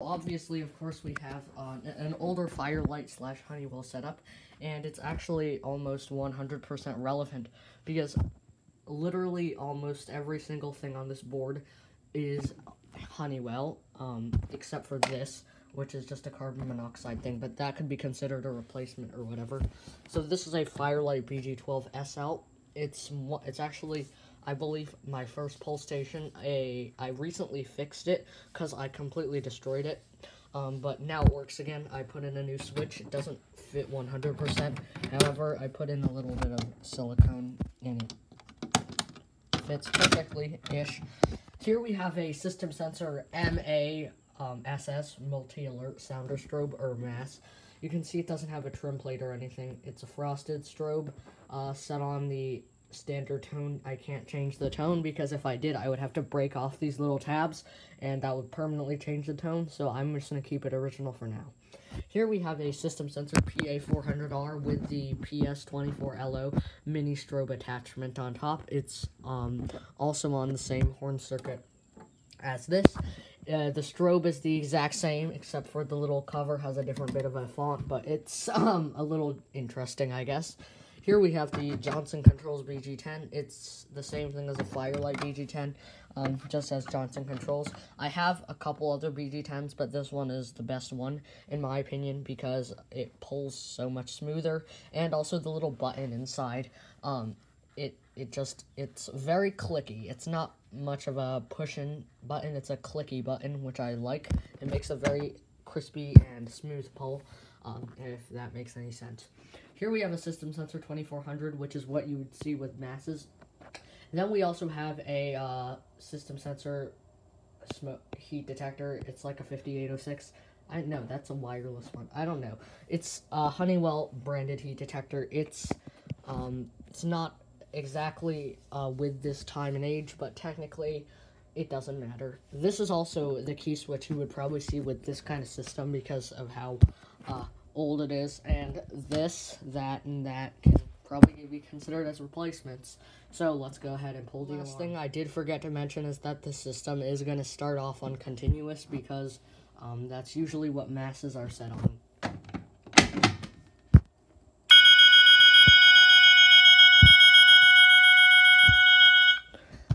Obviously, of course, we have uh, an older Fire-Lite slash Honeywell setup, and it's actually almost 100% relevant because literally almost every single thing on this board is Honeywell, um, except for this, which is just a carbon monoxide thing, but that could be considered a replacement or whatever. So this is a Fire-Lite BG12 SL. It's it's actually I believe my first pole station. A I recently fixed it because I completely destroyed it. Um, but now it works again. I put in a new switch. It doesn't fit 100%. However, I put in a little bit of silicone and it fits perfectly-ish. Here we have a system sensor MA um, SS multi-alert sounder strobe or Mass. You can see it doesn't have a trim plate or anything. It's a frosted strobe uh, set on the standard tone. I can't change the tone because if I did, I would have to break off these little tabs and that would permanently change the tone. So I'm just going to keep it original for now. Here we have a system sensor PA400R with the PS24LO mini strobe attachment on top. It's um, also on the same horn circuit as this. Uh, the strobe is the exact same, except for the little cover has a different bit of a font, but it's um, a little interesting, I guess. Here we have the Johnson Controls BG10. It's the same thing as a Fire-Lite BG10, um, just as Johnson Controls. I have a couple other BG10s, but this one is the best one, in my opinion, because it pulls so much smoother, and also the little button inside, um, it, it just, it's very clicky. It's not much of a push-in button, it's a clicky button, which I like. It makes a very crispy and smooth pull, um, if that makes any sense. Here we have a system sensor 2400, which is what you would see with masses. And then we also have a uh, system sensor smoke heat detector. It's like a 5806. I know that's a wireless one. I don't know. It's a Honeywell branded heat detector. It's um, it's not exactly uh, with this time and age, but technically it doesn't matter. This is also the key switch you would probably see with this kind of system because of how uh, old it is, and this, that, and that can probably be considered as replacements. So let's go ahead and pull the Last thing I did forget to mention is that the system is going to start off on continuous because um, that's usually what masses are set on.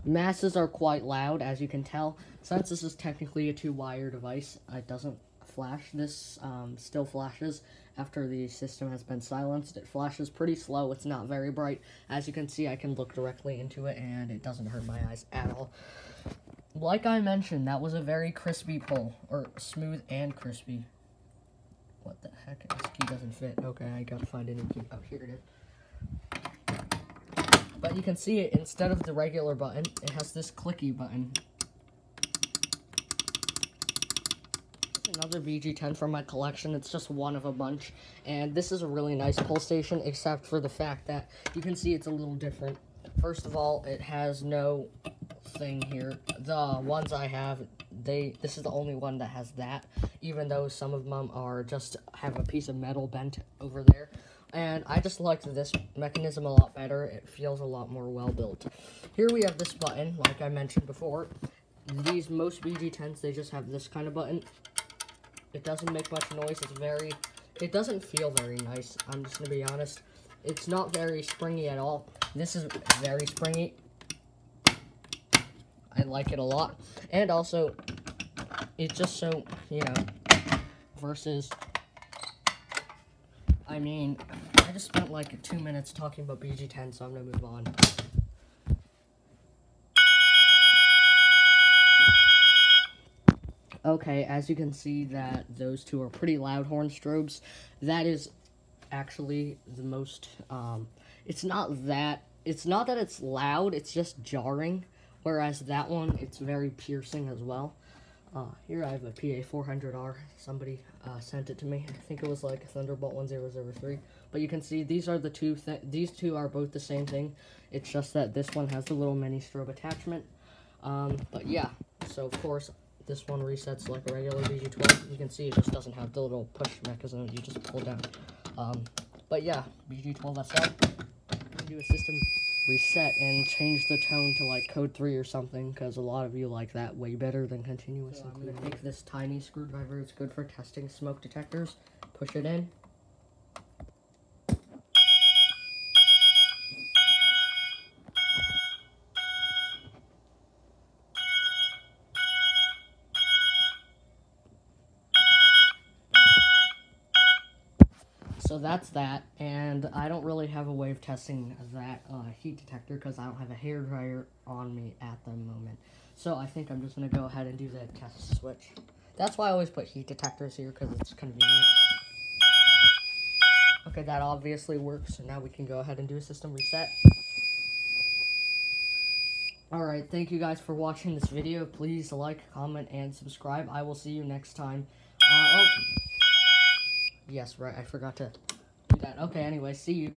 Masses are quite loud, as you can tell. Since this is technically a two-wire device, it doesn't flash. This um, still flashes after the system has been silenced. It flashes pretty slow. It's not very bright. As you can see, I can look directly into it, and it doesn't hurt my eyes at all. Like I mentioned, that was a very crispy pull, or smooth and crispy. What the heck? This key doesn't fit. Okay, I gotta find a new key. Oh, here it is. But you can see it, instead of the regular button, it has this clicky button. Another BG10 from my collection. It's just one of a bunch. And this is a really nice pull station, except for the fact that you can see it's a little different. First of all, it has no thing here. The ones I have, they this is the only one that has that, even though some of them are just have a piece of metal bent over there. And I just like this mechanism a lot better. It feels a lot more well built. Here we have this button, like I mentioned before. These most BG10s, they just have this kind of button. It doesn't make much noise. It's very, it doesn't feel very nice. I'm just going to be honest. It's not very springy at all. This is very springy. I like it a lot. And also, it's just so, you know, versus, I mean, I just spent like two minutes talking about BG10, so I'm going to move on. Okay, as you can see that those two are pretty loud horn strobes. That is actually the most, um, it's not that, it's not that it's loud, it's just jarring. Whereas that one, it's very piercing as well. Uh, here I have a PA400R. Somebody uh, sent it to me. I think it was like Thunderbolt 1003. But you can see these are the two, th these two are both the same thing. It's just that this one has the little mini strobe attachment. Um, but yeah, so of course this one resets like a regular BG12. You can see it just doesn't have the little push mechanism you just pull down. Um, but yeah, BG12 SL. Do a system reset and change the tone to like code 3 or something because a lot of you like that way better than continuous so i'm going to take this tiny screwdriver it's good for testing smoke detectors push it in so that's that, and I don't really have a way of testing that uh, heat detector because I don't have a hair dryer on me at the moment. So I think I'm just going to go ahead and do the test switch. That's why I always put heat detectors here because it's convenient. Okay, that obviously works, so now we can go ahead and do a system reset. Alright, thank you guys for watching this video. Please like, comment, and subscribe. I will see you next time. Uh, oh. Yes, right, I forgot to do that. Okay, anyway, see you.